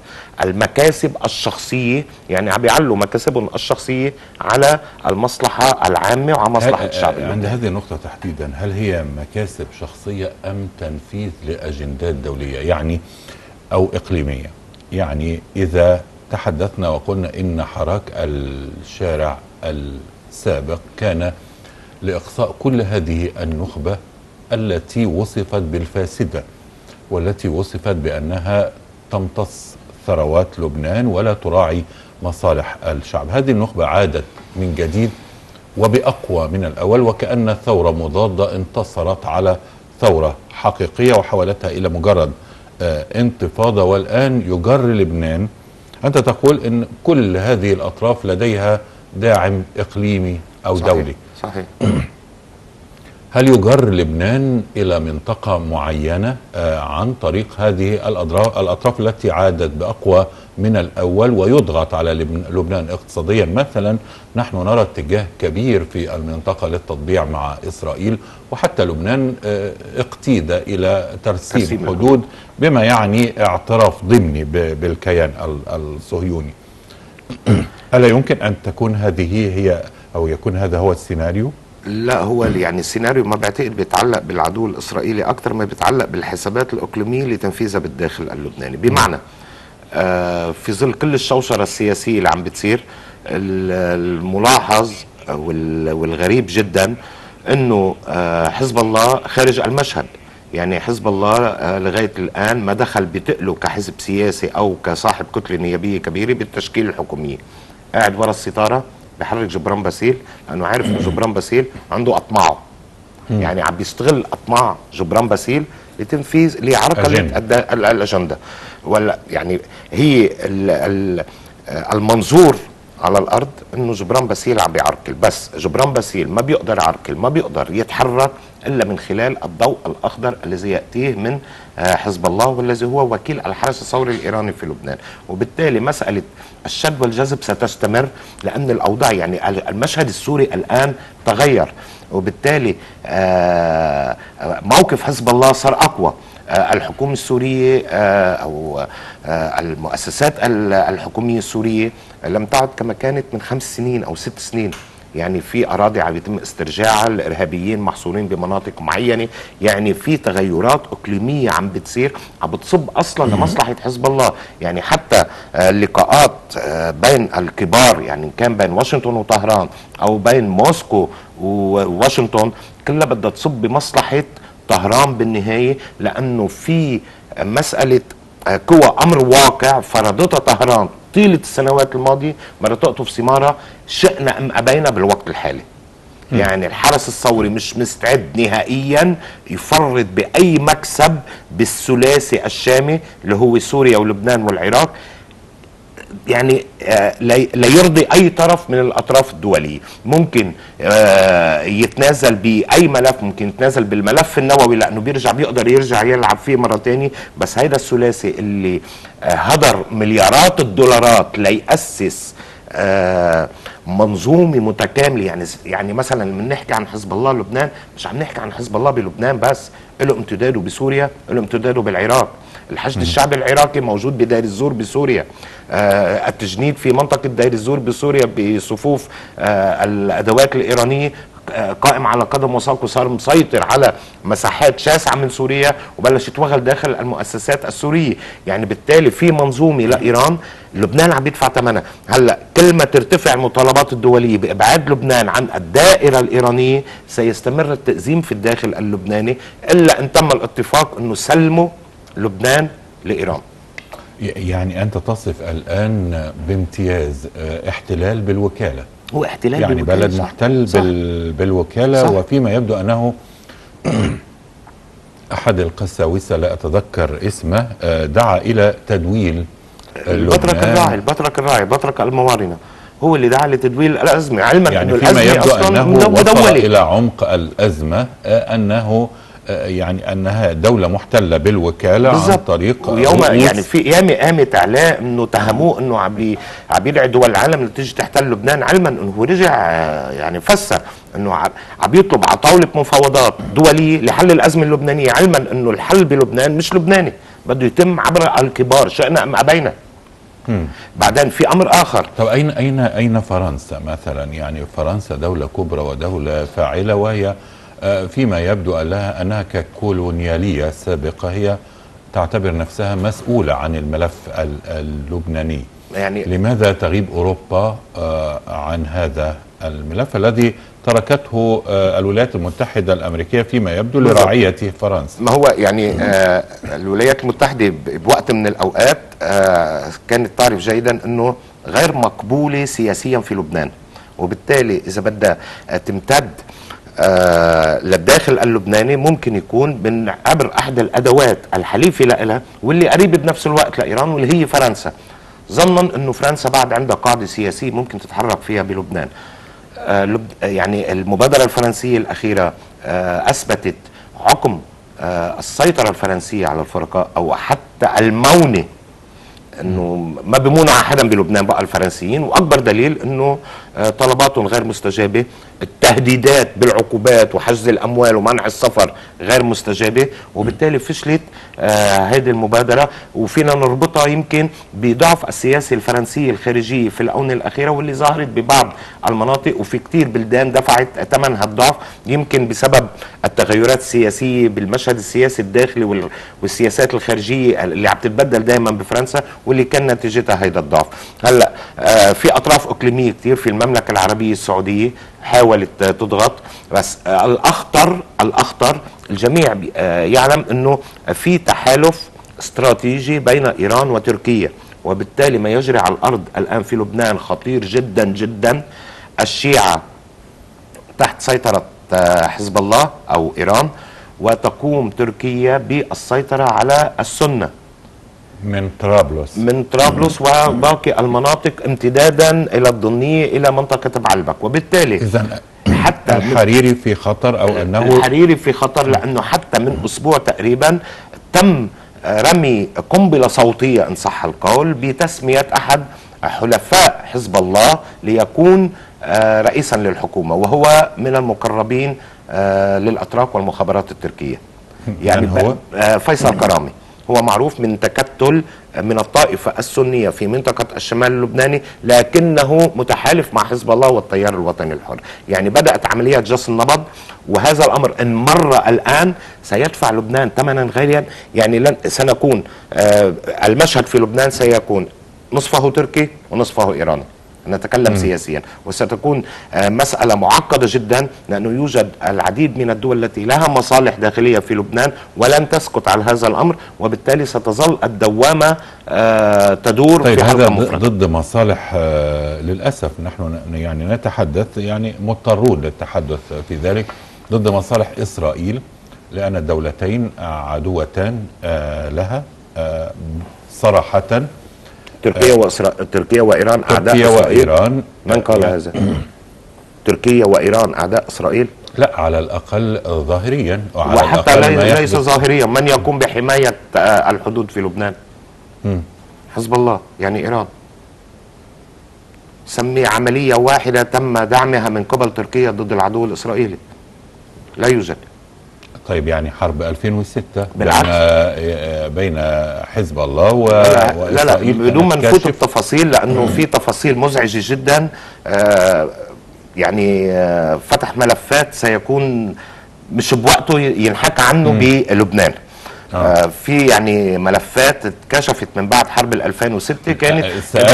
المكاسب الشخصية يعني عم بيعلوا مكاسبهم الشخصية على المصلحة العامة وعلى مصلحة الشعب آه، عند. هذه النقطة تحديدا هل هي مكاسب شخصية أم تنفيذ لأجندات دولية يعني أو إقليمية؟ يعني إذا تحدثنا وقلنا إن حراك الشارع السابق كان لإقصاء كل هذه النخبة التي وصفت بالفاسدة والتي وصفت بأنها تمتص ثروات لبنان ولا تراعي مصالح الشعب. هذه النخبة عادت من جديد وبأقوى من الأول وكأن ثورة مضادة انتصرت على ثورة حقيقية وحولتها إلى مجرد آه، انتفاضة والآن يجر لبنان أنت تقول أن كل هذه الأطراف لديها داعم إقليمي أو صحيح. دولي صحيح [clears throat] هل يجر لبنان إلى منطقة معينة آه، عن طريق هذه الأطراف التي عادت بأقوى من الأول ويضغط على لبن- لبنان اقتصاديا؟ مثلا نحن نرى اتجاه كبير في المنطقة للتطبيع مع إسرائيل وحتى لبنان آه، اقتيد إلى ترسيم حدود بما يعني اعتراف ضمني بالكيان ال- الصهيوني. [clears throat] ألا يمكن أن تكون هذه هي أو يكون هذا هو السيناريو؟ لا هو يعني السيناريو ما بعتقد بيتعلق بالعدو الإسرائيلي أكثر ما بيتعلق بالحسابات الإقليمية لتنفيذها بالداخل اللبناني. بمعنى آه، في ظل كل الشوشرة السياسية اللي عم بتصير ال- الملاحظ وال- والغريب جدا إنه آه، حزب الله خارج المشهد. يعني حزب الله آه، لغاية الآن ما دخل بتقله كحزب سياسي أو كصاحب كتلة نيابية كبيرة بالتشكيل الحكومية. قاعد ورا الستارة. بحرك جبران باسيل لأنه عارف إنه جبران باسيل عنده اطماعه يعني عم بيستغل أطماع جبران باسيل لتنفيذ لعرقله الأجندة. ولا يعني هي ال ال المنظور على الأرض إنه جبران باسيل عم بيعرقل. بس جبران باسيل ما بيقدر يعرقل ما بيقدر يتحرك إلا من خلال الضوء الأخضر الذي يأتيه من آه، حزب الله والذي هو وكيل الحرس الثوري الإيراني في لبنان. وبالتالي مسألة الشد والجذب ستستمر لأن الأوضاع يعني المشهد السوري الآن تغير. وبالتالي آه، آه، موقف حزب الله صار أقوى. الحكومة السورية آه، أو آه، المؤسسات ال- الحكومية السورية لم تعد كما كانت من خمس سنين أو ست سنين. يعني في أراضي عم يتم استرجاعها الإرهابيين محصورين بمناطق معينة. يعني في تغيرات إقليمية عم بتصير عم بتصب أصلا لمصلحة حزب الله. يعني حتى آه، اللقاءات آه، بين الكبار يعني كان بين واشنطن وطهران أو بين موسكو وواشنطن كلها بدها تصب بمصلحة طهران بالنهاية لأنه في مسألة آه، قوى أمر واقع فرضتها طهران طيلة السنوات الماضية مرة تقطف ثمارها شئنا أم أبينا بالوقت الحالي. يعني الحرس الثوري مش مستعد نهائيا يفرط بأي مكسب بالثلاثي الشامي اللي هو سوريا ولبنان والعراق. يعني آه، لا يرضي أي طرف من الأطراف الدولية. ممكن آه، يتنازل بأي ملف ممكن يتنازل بالملف النووي لأنه بيرجع بيقدر يرجع يلعب فيه مرة تاني بس هيدا الثلاثي اللي آه، هدر مليارات الدولارات ليأسس منظومة متكاملة. يعني يعني مثلا لما نحكي عن حزب الله لبنان مش عم نحكي عن حزب الله بلبنان بس له امتداده بسوريا له امتداده بالعراق الحشد الشعبي العراقي موجود بدير الزور بسوريا. آه التجنيد في منطقة دير الزور بسوريا بصفوف آه الأدوات الإيرانية آه، قائم على قدم وساق وصار مسيطر على مساحات شاسعة من سوريا وبلش يتوغل داخل المؤسسات السورية. يعني بالتالي في منظومة لإيران لبنان عم بيدفع ثمنها. هلأ كل ما ترتفع المطالبات الدولية بإبعاد لبنان عن الدائرة الإيرانية سيستمر التأزيم في الداخل اللبناني إلا أن تم الاتفاق أنه سلموا لبنان لإيران ي- يعني أنت تصف الآن بامتياز آه، احتلال بالوكالة هو احتلال يعني بالوكالة، بلد صح. محتل صح. بال بالوكالة صح. وفيما يبدو أنه [clears throat] أحد القساوسة لا أتذكر اسمه آه، دعا إلى تدويل البطرك. الراعي البطرك الراعي بطرك الموارنة هو اللي دعا لتدويل الأزمة علما يعني فيما الأزمة يبدو مدو- وصل إلى عمق الأزمة آه، آه، يعني أنها دولة محتلة بالوكالة عن بالظبط طريق ويوم يعني في قيامة قامت اعلاه إنه تهموه إنه عم عم يدعي دول العالم اللي تيجي تحتل لبنان علما إنه هو رجع آه، يعني فسر إنه عم عم يطلب على طاولة مفاوضات دولية لحل الأزمة اللبنانية علما إنه الحل بلبنان مش لبناني. بده يتم عبر الكبار شئنا أم أبينا. بعدين في أمر آخر. طب أين أين أين فرنسا مثلا؟ يعني فرنسا دولة كبرى ودولة فاعلة وهي فيما يبدو لها أنها ككولونيالية سابقة هي تعتبر نفسها مسؤولة عن الملف ال- اللبناني. يعني لماذا تغيب أوروبا آه، عن هذا الملف الذي تركته آه، الولايات المتحدة الأمريكية فيما يبدو. لرعية فرنسا؟ ما هو يعني آه الولايات المتحدة بوقت من الأوقات آه كانت تعرف جيدا أنه غير مقبولة سياسيا في لبنان. وبالتالي إذا بدها آه، تمتد آه للداخل اللبناني ممكن يكون من عبر أحد الأدوات الحليفة لها واللي قريبة بنفس الوقت لإيران واللي هي فرنسا. ظنا أنه فرنسا بعد عندها قاعدة سياسية ممكن تتحرك فيها بلبنان. آه، يعني المبادرة الفرنسية الأخيرة آه، أثبتت عقم آه، السيطرة الفرنسية على الفرقاء أو حتى المونة إنه ما بيمونوا على حدا بلبنان بقى الفرنسيين. وأكبر دليل إنه آه، طلباتهم غير مستجابة التهديدات بالعقوبات وحجز الأموال ومنع السفر غير مستجابة وبالتالي فشلت آه هذه المبادرة. وفينا نربطها يمكن بضعف السياسة الفرنسية الخارجية في الآونة الأخيرة واللي ظهرت ببعض المناطق وفي كتير بلدان دفعت ثمن هالضعف يمكن بسبب التغيرات السياسية بالمشهد السياسي الداخلي وال- والسياسات الخارجية اللي عم تتبدل دائما بفرنسا واللي كان نتيجتها هيدا الضعف. هلأ آه في أطراف إقليمية كتير في المملكة العربية السعودية حاولت تضغط بس الاخطر الأخطر الجميع آه يعلم إنه في تحالف استراتيجي بين إيران وتركيا وبالتالي ما يجري على الأرض الآن في لبنان خطير جدا جدا. الشيعة تحت سيطرة آه، حزب الله أو إيران وتقوم تركيا بالسيطرة على السنة. من طرابلس. من طرابلس وباقي المناطق امتدادا إلى الضنية إلى منطقة بعلبك وبالتالي اذا حتى الحريري في خطر أو أنه الحريري في خطر لأنه حتى من أسبوع تقريبا تم رمي قنبلة صوتية إن صح القول بتسمية أحد حلفاء حزب الله ليكون آه، رئيسا للحكومة وهو من المقربين آه، للأتراك والمخابرات التركية. يعني هو؟ آه، فيصل كرامي. هو معروف من تكتل من الطائفة السنية في منطقة الشمال اللبناني لكنه متحالف مع حزب الله والتيار الوطني الحر. يعني بدأت عملية جس النبض وهذا الأمر إن مر الآن سيدفع لبنان ثمنا غاليا. يعني لن سنكون آه المشهد في لبنان سيكون نصفه تركي ونصفه إيراني. نتكلم سياسيا. وستكون آه، مسألة معقدة جدا لأنه يوجد العديد من الدول التي لها مصالح داخلية في لبنان ولن تسكت على هذا الأمر وبالتالي ستظل الدوامة آه، تدور طيب في هذا حلقة ضد- مصالح آه، للأسف. نحن يعني نتحدث يعني مضطرون للتحدث في ذلك ضد مصالح إسرائيل لأن الدولتين عدوتان لها صراحة تركيا وإسرا... تركيا وإيران أعداء تركيا وإيران. من قال هذا؟ تركيا وإيران أعداء إسرائيل؟ لا على الأقل ظاهريا وعلى وحتى الأقل. ليس ظاهريا. من يقوم بحماية آه، الحدود في لبنان؟ حزب الله يعني إيران. سمي عملية واحدة تم دعمها من قبل تركيا ضد العدو الإسرائيلي. لا يوجد. طيب يعني حرب 2006 بالعكس. بين آه، بين حزب الله و... لا لا, لا, بدون ما نفوت. التفاصيل لأنه في تفاصيل مزعجة جدا آه يعني آه فتح ملفات سيكون مش بوقته ينحكى عنه بلبنان آه. في يعني ملفات اتكشفت من بعد حرب ال 2006 كانت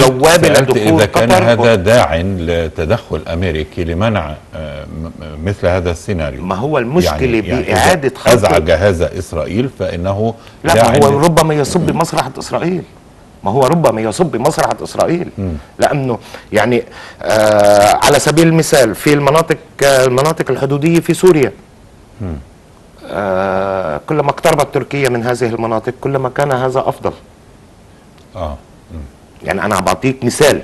بوابه لدخول إذا كان قطر هذا داع لتدخل أمريكي لمنع آه، م- م- مثل هذا السيناريو. ما هو المشكلة يعني باعاده إذا خلق أزعج هذا إسرائيل فإنه لا ما هو ربما يصب بمصلحة إسرائيل. ما هو ربما يصب بمصلحة إسرائيل. لأنه يعني آه على سبيل المثال في المناطق آه المناطق الحدودية في سوريا. آه كلما اقتربت تركيا من هذه المناطق كلما كان هذا أفضل. آه. يعني أنا بعطيك مثال.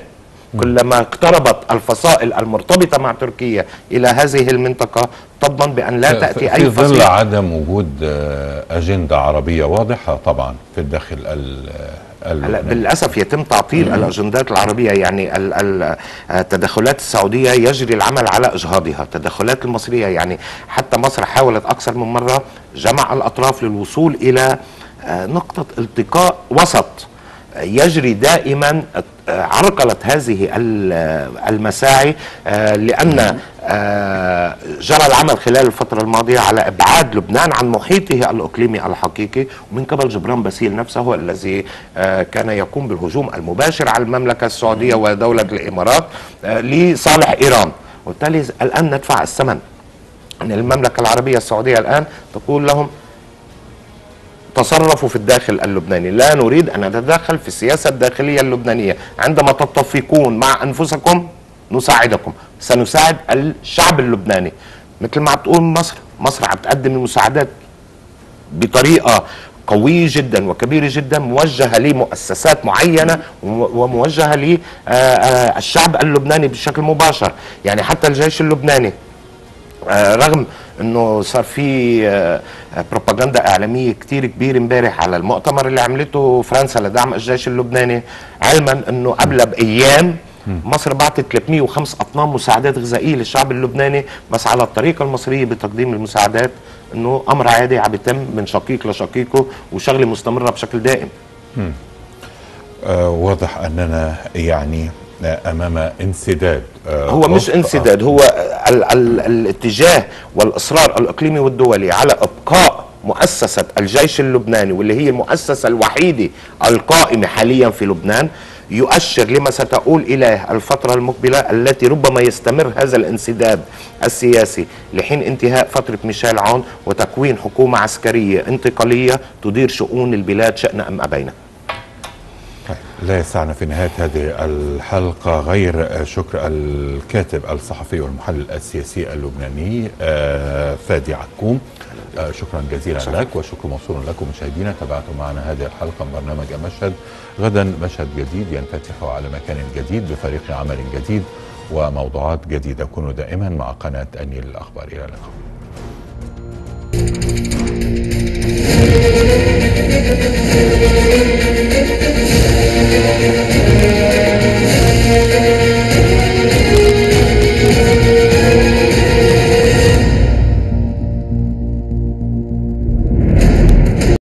كلما اقتربت الفصائل المرتبطة مع تركيا إلى هذه المنطقة تضمن بأن لا تأتي في أي ظل فصيل. عدم وجود آه، أجندة عربية واضحة طبعا في الداخل ال- هلا بالأسف يتم تعطيل الأجندات العربية يعني ال- ال- التدخلات السعودية يجري العمل على إجهاضها، التدخلات المصرية يعني حتى مصر حاولت أكثر من مرة جمع الأطراف للوصول إلى آه، نقطة التقاء وسط يجري دائما عرقلة هذه ال- المساعي آه، لأن آه، جرى العمل خلال الفترة الماضية على إبعاد لبنان عن محيطه الإقليمي الحقيقي. ومن قبل جبران باسيل نفسه الذي آه، كان يقوم بالهجوم المباشر على المملكة السعودية ودولة الإمارات لصالح إيران. وبالتالي الآن ندفع الثمن. أن المملكة العربية السعودية الآن تقول لهم تصرفوا في الداخل اللبناني. لا نريد أن نتدخل في السياسة الداخلية اللبنانية. عندما تتفقون مع أنفسكم نساعدكم. سنساعد الشعب اللبناني. مثل ما عم تقول مصر. مصر عم تقدم المساعدات بطريقة قوية جدا وكبيرة جدا موجهة لمؤسسات معينة وموجهة للشعب اللبناني بشكل مباشر. يعني حتى الجيش اللبناني آه، رغم إنه صار في آه، آه، بروباغندا إعلامية كتير كبيرة امبارح على المؤتمر اللي عملته فرنسا لدعم الجيش اللبناني علما إنه قبل بأيام مصر بعتت 305 أطنان مساعدات غذائية للشعب اللبناني بس على الطريقة المصرية بتقديم المساعدات إنه أمر عادي عم بيتم من شقيق لشقيقه وشغلة مستمرة بشكل دائم. آه واضح أننا يعني آه، أمام انسداد آه هو مش انسداد هو ال ال الاتجاه والإصرار الإقليمي والدولي على إبقاء مؤسسة الجيش اللبناني واللي هي المؤسسة الوحيدة القائمة حاليا في لبنان يؤشر لما ستؤول اليه الفترة المقبلة التي ربما يستمر هذا الانسداد السياسي لحين انتهاء فترة ميشيل عون وتكوين حكومة عسكرية انتقالية تدير شؤون البلاد شئنا أم أبينا. طيب، لا يسعنا في نهاية هذه الحلقة غير شكر الكاتب الصحفي والمحلل السياسي اللبناني آه، فادي عكوم. آه، شكرا جزيلا شكرا. لك وشكر موصول لكم مشاهدينا. تابعتم معنا هذه الحلقة من برنامج مشهد. غدا مشهد جديد ينفتح على مكان جديد بفريق عمل جديد وموضوعات جديدة. كونوا دائما مع قناة النيل الأخبار. إلى اللقاء. Thank you.